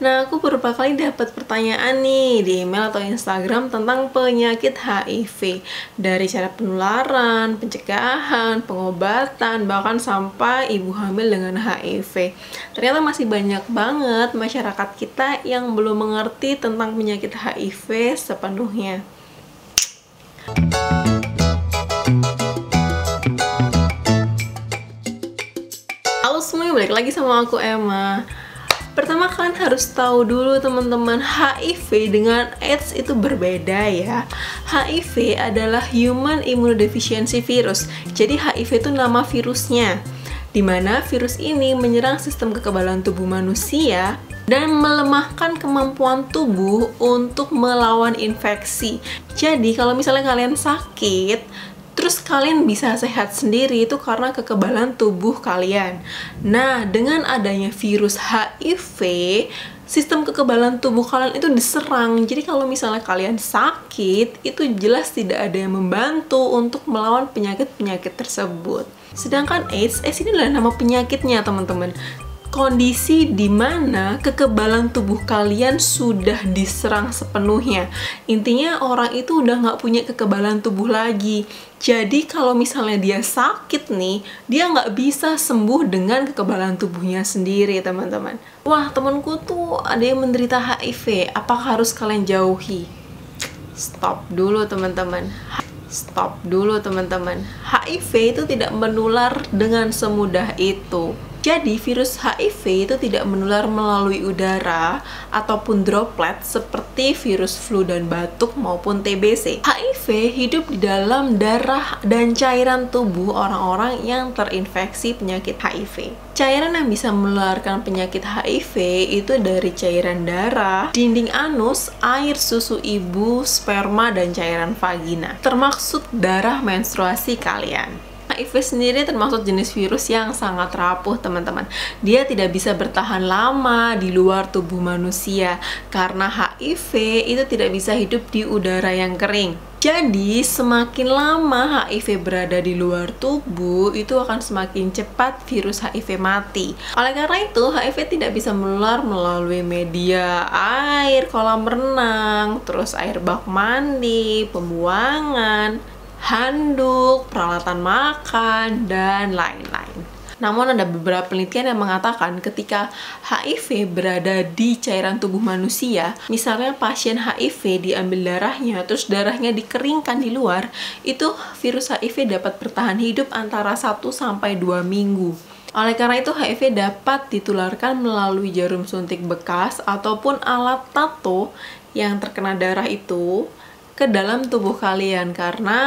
Nah, aku beberapa kali dapat pertanyaan nih di email atau Instagram tentang penyakit HIV. Dari cara penularan, pencegahan, pengobatan, bahkan sampai ibu hamil dengan HIV. Ternyata masih banyak banget masyarakat kita yang belum mengerti tentang penyakit HIV sepenuhnya. Halo semuanya, balik lagi sama aku Emma Pertama kalian harus tahu dulu teman-teman HIV dengan AIDS itu berbeda ya. HIV adalah Human Immunodeficiency Virus. Jadi HIV itu nama virusnya. Di mana virus ini menyerang sistem kekebalan tubuh manusia dan melemahkan kemampuan tubuh untuk melawan infeksi. Jadi kalau misalnya kalian sakit, terus kalian bisa sehat sendiri itu karena kekebalan tubuh kalian. Nah, dengan adanya virus HIV, sistem kekebalan tubuh kalian itu diserang. Jadi kalau misalnya kalian sakit, itu jelas tidak ada yang membantu untuk melawan penyakit-penyakit tersebut. Sedangkan AIDS, AIDS ini adalah nama penyakitnya, teman-teman kondisi di mana kekebalan tubuh kalian sudah diserang sepenuhnya. Intinya orang itu udah nggak punya kekebalan tubuh lagi. Jadi kalau misalnya dia sakit nih, dia nggak bisa sembuh dengan kekebalan tubuhnya sendiri, teman-teman. Wah, temanku tuh ada yang menderita HIV. Apakah harus kalian jauhi? Stop dulu, teman-teman. Stop dulu, teman-teman. HIV itu tidak menular dengan semudah itu jadi virus HIV itu tidak menular melalui udara ataupun droplet seperti virus flu dan batuk maupun TBC. HIV hidup di dalam darah dan cairan tubuh orang-orang yang terinfeksi penyakit HIV. Cairan yang bisa menularkan penyakit HIV itu dari cairan darah, dinding anus, air susu ibu, sperma, dan cairan vagina. Termaksud darah menstruasi kalian. HIV sendiri termasuk jenis virus yang sangat rapuh teman-teman. Dia tidak bisa bertahan lama di luar tubuh manusia karena HIV itu tidak bisa hidup di udara yang kering. Jadi, semakin lama HIV berada di luar tubuh, itu akan semakin cepat virus HIV mati. Oleh karena itu, HIV tidak bisa menular melalui media air, kolam renang, terus air bak mandi, pembuangan, handuk, peralatan makan, dan lain-lain. Namun ada beberapa penelitian yang mengatakan ketika HIV berada di cairan tubuh manusia, misalnya pasien HIV diambil darahnya, terus darahnya dikeringkan di luar, itu virus HIV dapat bertahan hidup antara 1 sampai 2 minggu. Oleh karena itu, HIV dapat ditularkan melalui jarum suntik bekas ataupun alat tato yang terkena darah itu ke dalam tubuh kalian karena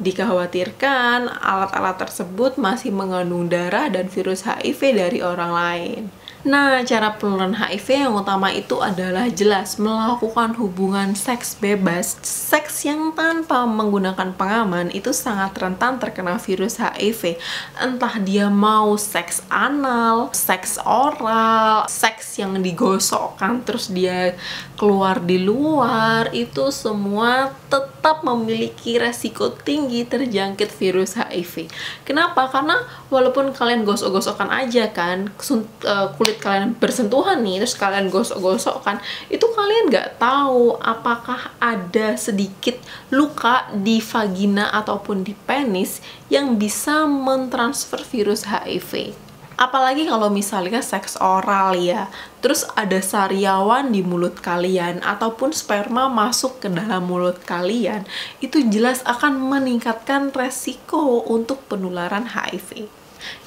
dikhawatirkan alat-alat tersebut masih mengandung darah dan virus HIV dari orang lain. Nah, cara penularan HIV yang utama itu adalah jelas melakukan hubungan seks bebas. Seks yang tanpa menggunakan pengaman itu sangat rentan terkena virus HIV. Entah dia mau seks anal, seks oral, seks yang digosokkan terus dia keluar di luar, itu semua tetap memiliki resiko tinggi terjangkit virus HIV. Kenapa? Karena walaupun kalian gosok-gosokkan aja kan, eh, kulit kulit kalian bersentuhan nih terus kalian gosok-gosok kan itu kalian nggak tahu apakah ada sedikit luka di vagina ataupun di penis yang bisa mentransfer virus HIV apalagi kalau misalnya seks oral ya terus ada sariawan di mulut kalian ataupun sperma masuk ke dalam mulut kalian itu jelas akan meningkatkan resiko untuk penularan HIV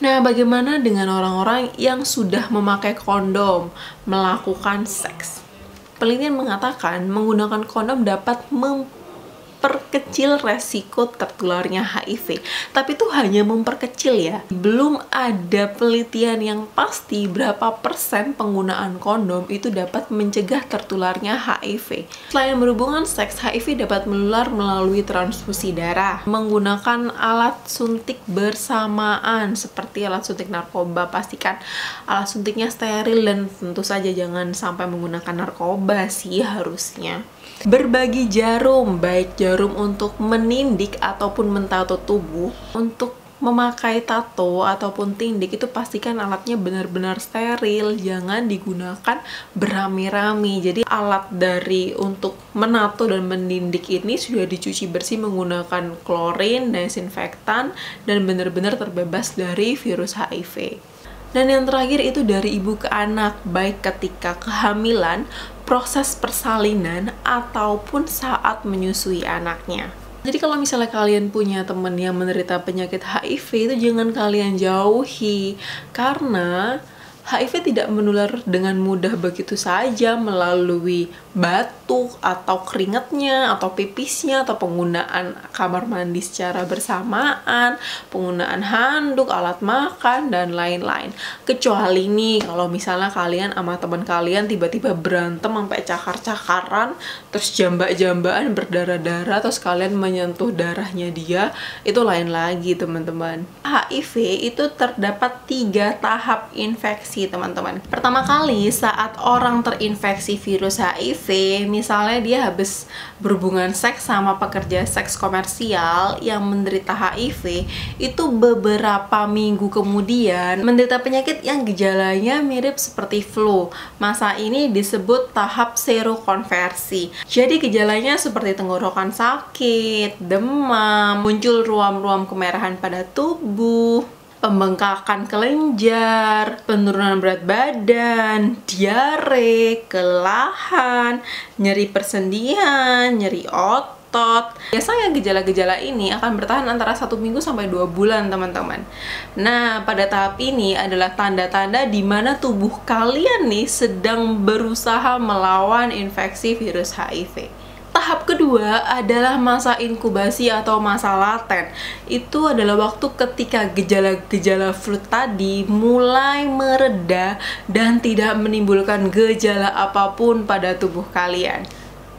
Nah, bagaimana dengan orang-orang yang sudah memakai kondom melakukan seks? Penelitian mengatakan menggunakan kondom dapat mem memperkecil resiko tertularnya HIV. Tapi itu hanya memperkecil ya. Belum ada penelitian yang pasti berapa persen penggunaan kondom itu dapat mencegah tertularnya HIV. Selain berhubungan seks, HIV dapat menular melalui transfusi darah, menggunakan alat suntik bersamaan seperti alat suntik narkoba. Pastikan alat suntiknya steril dan tentu saja jangan sampai menggunakan narkoba sih harusnya. Berbagi jarum, baik jarum untuk menindik ataupun mentato tubuh, untuk memakai tato ataupun tindik itu pastikan alatnya benar-benar steril, jangan digunakan berami-rami. Jadi alat dari untuk menato dan mendindik ini sudah dicuci bersih menggunakan klorin, desinfektan, dan benar-benar terbebas dari virus HIV. Dan yang terakhir itu dari ibu ke anak, baik ketika kehamilan, proses persalinan, ataupun saat menyusui anaknya. Jadi kalau misalnya kalian punya teman yang menderita penyakit HIV itu jangan kalian jauhi karena HIV tidak menular dengan mudah begitu saja melalui batuk atau keringatnya atau pipisnya atau penggunaan kamar mandi secara bersamaan, penggunaan handuk, alat makan dan lain-lain. Kecuali nih kalau misalnya kalian sama teman kalian tiba-tiba berantem sampai cakar-cakaran, terus jambak-jambakan berdarah-darah terus kalian menyentuh darahnya dia, itu lain lagi teman-teman. HIV itu terdapat tiga tahap infeksi teman-teman. Pertama kali saat orang terinfeksi virus HIV, misalnya dia habis berhubungan seks sama pekerja seks komersial yang menderita HIV, itu beberapa minggu kemudian menderita penyakit yang gejalanya mirip seperti flu. Masa ini disebut tahap serokonversi. Jadi gejalanya seperti tenggorokan sakit, demam, muncul ruam-ruam kemerahan pada tubuh, pembengkakan kelenjar, penurunan berat badan, diare, kelelahan, nyeri persendian, nyeri otot. Biasanya gejala-gejala ini akan bertahan antara satu minggu sampai dua bulan, teman-teman. Nah, pada tahap ini adalah tanda-tanda di mana tubuh kalian nih sedang berusaha melawan infeksi virus HIV. Tahap kedua adalah masa inkubasi atau masa laten. Itu adalah waktu ketika gejala-gejala flu tadi mulai mereda dan tidak menimbulkan gejala apa pun pada tubuh kalian.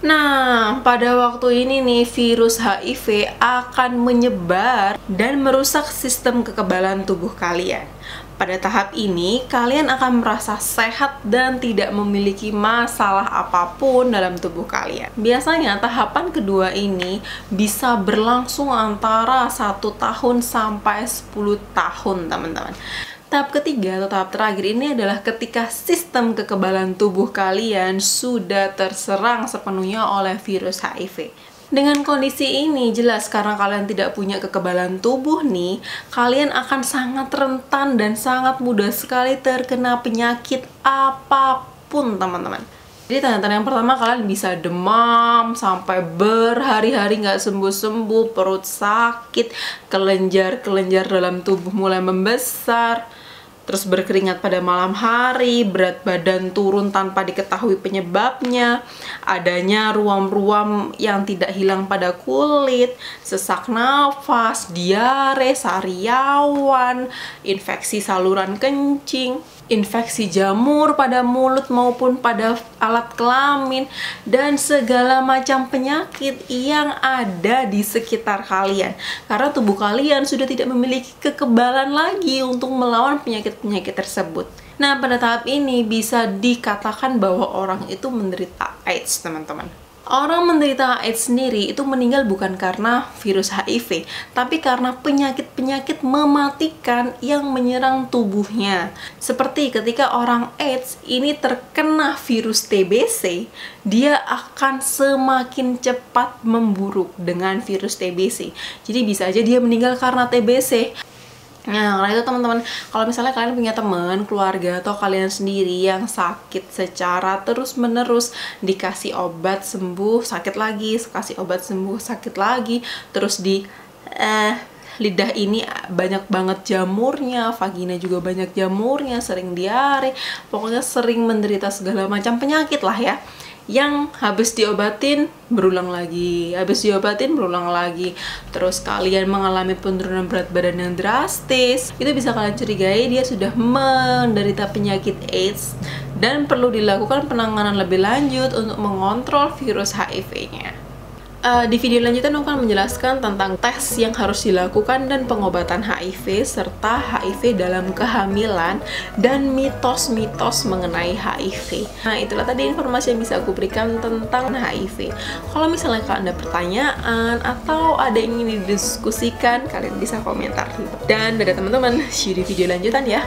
Nah, pada waktu ini nih virus HIV akan menyebar dan merusak sistem kekebalan tubuh kalian. Pada tahap ini, kalian akan merasa sehat dan tidak memiliki masalah apa pun dalam tubuh kalian. Biasanya tahapan kedua ini bisa berlangsung antara satu tahun sampai 10 tahun, teman-teman. Tahap ketiga atau tahap terakhir ini adalah ketika sistem kekebalan tubuh kalian sudah terserang sepenuhnya oleh virus HIV. Dengan kondisi ini, jelas karena kalian tidak punya kekebalan tubuh nih, kalian akan sangat rentan dan sangat mudah sekali terkena penyakit apa pun, teman-teman. Jadi tanda-tanda yang pertama kalian bisa demam sampai berhari-hari nggak sembuh-sembuh, perut sakit, kelenjar-kelenjar dalam tubuh mulai membesar, terus berkeringat pada malam hari, berat badan turun tanpa diketahui penyebabnya, adanya ruam-ruam yang tidak hilang pada kulit, sesak nafas, diare, sariawan, infeksi saluran kencing, infeksi jamur pada mulut maupun pada alat kelamin, dan segala macam penyakit yang ada di sekitar kalian. Karena tubuh kalian sudah tidak memiliki kekebalan lagi untuk melawan penyakit-penyakit tersebut. Nah, pada tahap ini bisa dikatakan bahwa orang itu menderita AIDS, teman-teman. Orang menderita AIDS sendiri itu meninggal bukan karena virus HIV, tapi karena penyakit-penyakit mematikan yang menyerang tubuhnya. Seperti ketika orang AIDS ini terkena virus TBC, dia akan semakin cepat memburuk dengan virus TBC. Jadi bisa aja dia meninggal karena TBC Nah, karena itu teman-teman, kalau misalnya kalian punya teman, keluarga, atau kalian sendiri yang sakit secara terus-menerus, dikasih obat sembuh, sakit lagi, kasih obat sembuh, sakit lagi, terus di eh lidah ini banyak banget jamurnya, vagina juga banyak jamurnya, sering diare, pokoknya sering menderita segala macam penyakit lah ya yang habis diobatin berulang lagi, habis diobatin berulang lagi. Terus kalian mengalami penurunan berat badan yang drastis, itu bisa kalian curigai dia sudah menderita penyakit AIDS dan perlu dilakukan penanganan lebih lanjut untuk mengontrol virus HIV-nya. Uh, di video lanjutan aku akan menjelaskan tentang tes yang harus dilakukan dan pengobatan HIV serta HIV dalam kehamilan dan mitos-mitos mengenai HIV. Nah, itulah tadi informasi yang bisa aku berikan tentang HIV. Kalau misalnya kalian ada pertanyaan atau ada yang ingin didiskusikan, kalian bisa komentar. Dan dadah teman-teman, see you di video lanjutan ya.